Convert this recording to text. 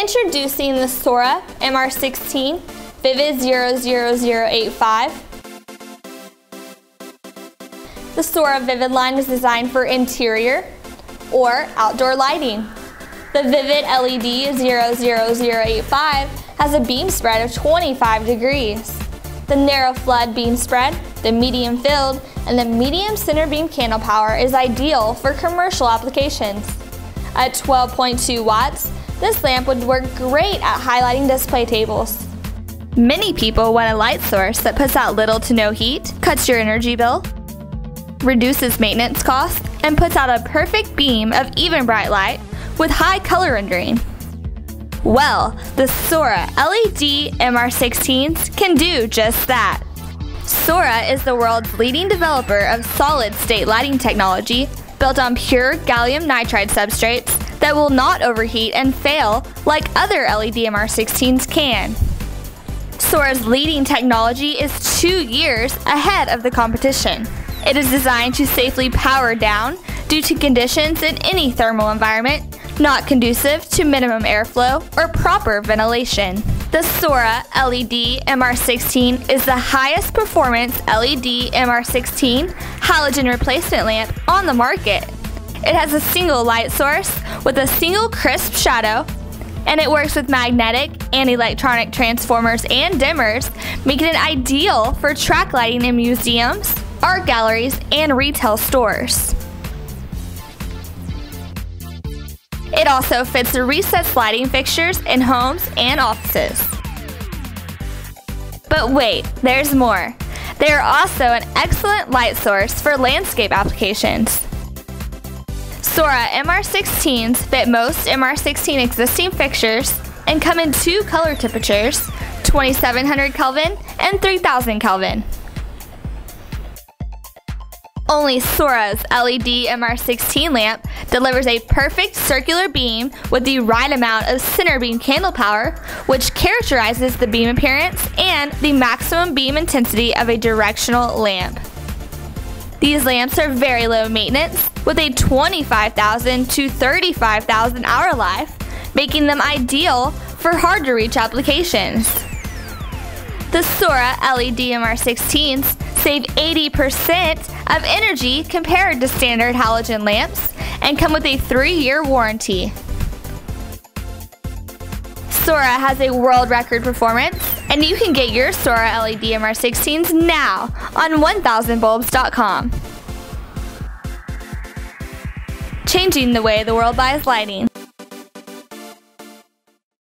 Introducing the Soraa MR16 Vivid 00085. The Soraa Vivid line is designed for interior or outdoor lighting. The Vivid LED 00085 has a beam spread of 25 degrees. The narrow flood beam spread, the medium filled, and the medium center beam candle power is ideal for commercial applications. At 12.2 watts, this lamp would work great at highlighting display tables. Many people want a light source that puts out little to no heat, cuts your energy bill, reduces maintenance costs, and puts out a perfect beam of even bright light with high color rendering. Well, the Soraa LED MR16s can do just that. Soraa is the world's leading developer of solid-state lighting technology built on pure gallium nitride substrates that will not overheat and fail like other LED MR16s can. Soraa's leading technology is two years ahead of the competition. It is designed to safely power down due to conditions in any thermal environment not conducive to minimum airflow or proper ventilation. The Soraa LED MR16 is the highest performance LED MR16 halogen replacement lamp on the market. It has a single light source with a single crisp shadow and it works with magnetic and electronic transformers and dimmers, making it ideal for track lighting in museums, art galleries, and retail stores. It also fits the recessed lighting fixtures in homes and offices. But wait, there's more. They are also an excellent light source for landscape applications. Soraa MR16s fit most MR16 existing fixtures and come in two color temperatures, 2700 Kelvin and 3000 Kelvin. Only Soraa's LED MR16 lamp delivers a perfect circular beam with the right amount of center beam candle power, which characterizes the beam appearance and the maximum beam intensity of a directional lamp. These lamps are very low maintenance with a 25,000 to 35,000 hour life, making them ideal for hard to reach applications. The Soraa LED MR16s save 80% of energy compared to standard halogen lamps and come with a three-year warranty. Soraa has a world record performance, and you can get your Soraa LED MR16s now on 1000bulbs.com. Changing the way the world buys lighting.